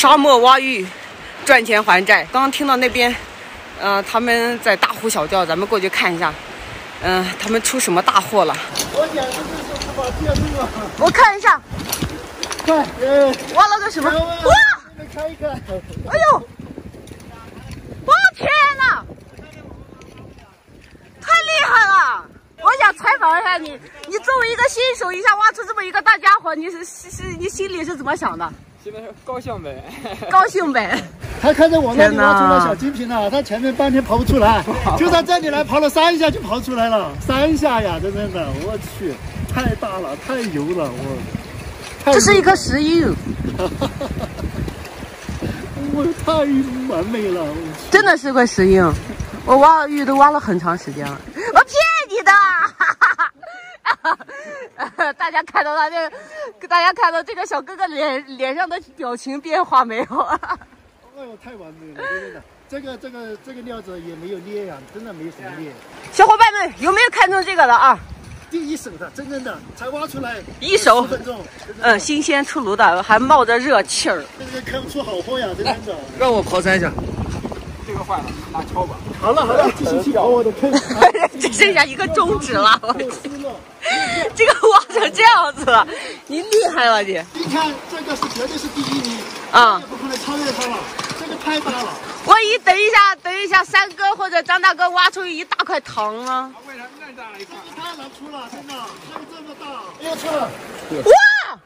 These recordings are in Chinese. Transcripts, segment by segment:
沙漠挖玉，赚钱还债。刚刚听到那边，呃，他们在大呼小叫，咱们过去看一下，嗯、他们出什么大祸了？我简直是什么电路啊！我看一下，快，呃，挖了个什么？哇！哇！看一看，哎呦！我天哪！太厉害了！我想采访一下你，你作为一个新手，一下挖出这么一个大家伙，你是是是，你心里是怎么想的？基本上高兴呗。高兴呗。他看着我那里挖出了小金瓶了，他前面半天刨不出来，就到这里来刨了三下就刨出来了，三下呀，真的，我去，太大了，太油了，我。这是一颗石英，我太完美了，真的是块石英。我挖玉都挖了很长时间了！大家看到他这，大家看到这个小哥哥脸脸上的表情变化没有？哎呦，太完美了，真的。这个这个这个料子也没有裂呀、真的没有什么裂。小伙伴们有没有看中这个的啊？第一手的，真正的，才挖出来一手10分钟，嗯，新鲜出炉的，还冒着热气儿。这个看不出好货呀，真的。让我考察一下。这个坏了，拿敲吧。好了好了，继续去搞我的坑。只剩下一个中指了，我又湿了。这个挖成这样子了，你厉害了你你看这个是绝对是第一名，啊也！不可能超越他了。这个太大了，万一等一下，等一下，三哥或者张大哥挖出一大块糖啊！为啥那么大一块？太难出了，真的，这个这么大，又出了。哇，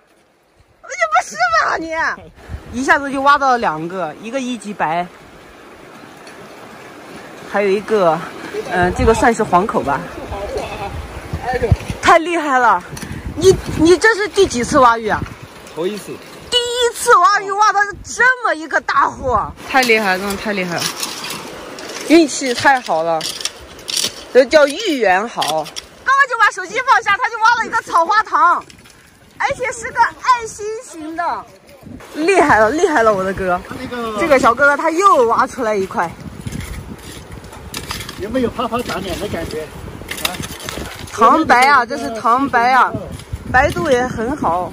你不是吧你？一下子就挖到了两个，一个一级白，还有一个，嗯、这个算是黄口吧。太厉害了！你你这是第几次挖玉啊？头一次。第一次挖鱼挖到这么一个大货，太厉害了，真的太厉害了，运气太好了，这叫遇缘好。刚刚就把手机放下，他就挖了一个草花糖，而且是个爱心型的，厉害了，厉害了，我的哥！那个这个小哥哥他又挖出来一块，有没有啪啪打脸的感觉？啊糖白啊，这是糖白啊，白度也很好。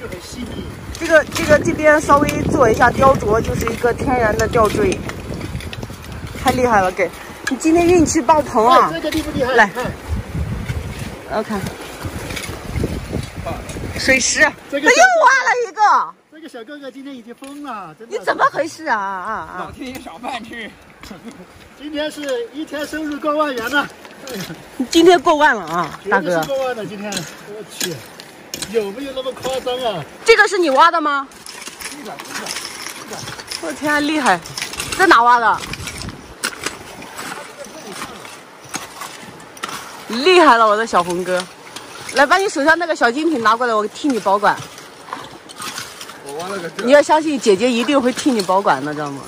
就很细腻。这个这个这边稍微做一下雕琢，就是一个天然的吊坠，太厉害了，给你今天运气爆棚啊哎！这个厉不厉害？来看我看，水石，这又挖了一个，这个小哥哥今天已经疯了，真的。你怎么回事啊啊啊老啊！天爷赏饭吃。今天是一天收入过万元呢，你今天过万了啊，大哥绝对，过万了。今天我去，有没有那么夸张啊？这个是你挖的吗？我天啊，厉害！在哪挖的？厉害了，我的小红哥！来，把你手上那个小精品拿过来，我替你保管。你要相信姐姐一定会替你保管的，知道吗？